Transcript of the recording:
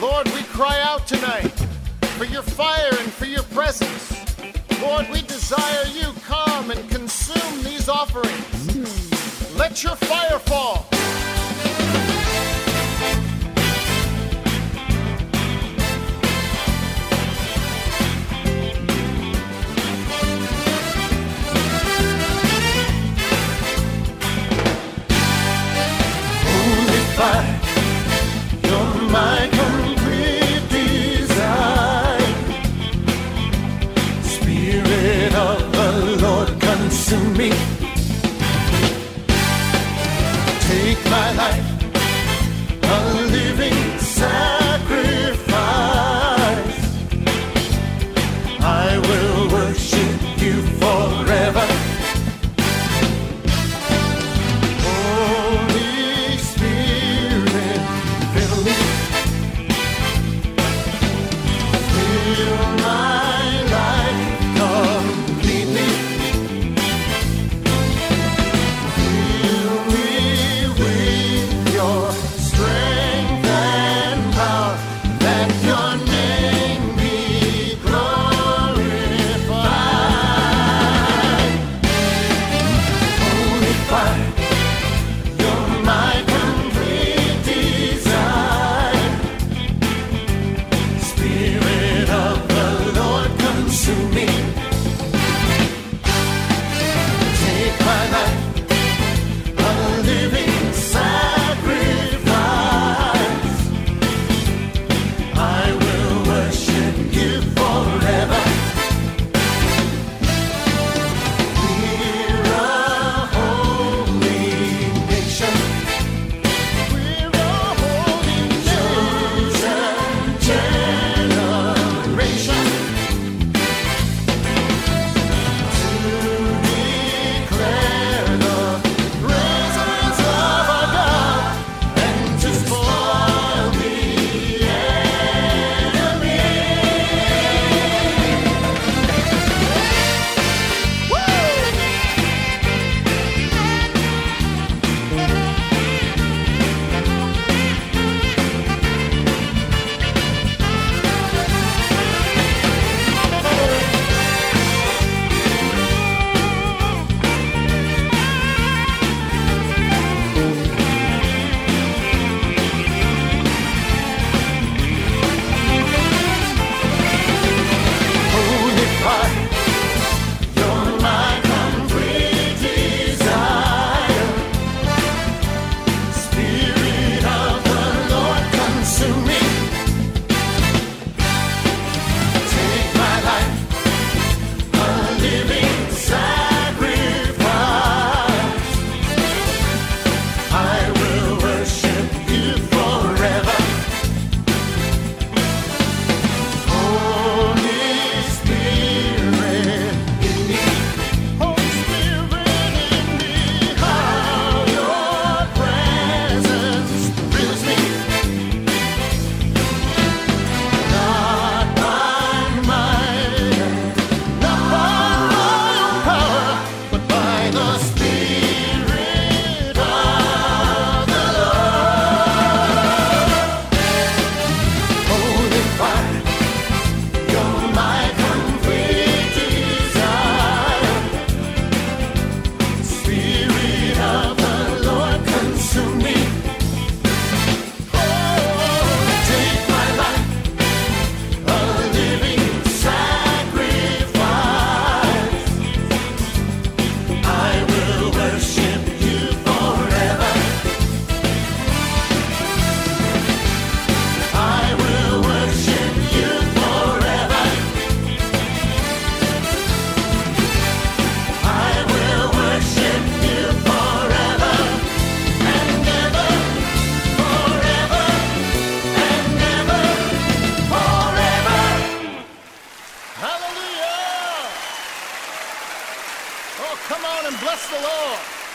Lord, we cry out tonight for your fire and for your presence. Lord, we desire you come and consume these offerings. Let your fire fall. Holy fire, you're my my life. the Lord.